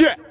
Yeah.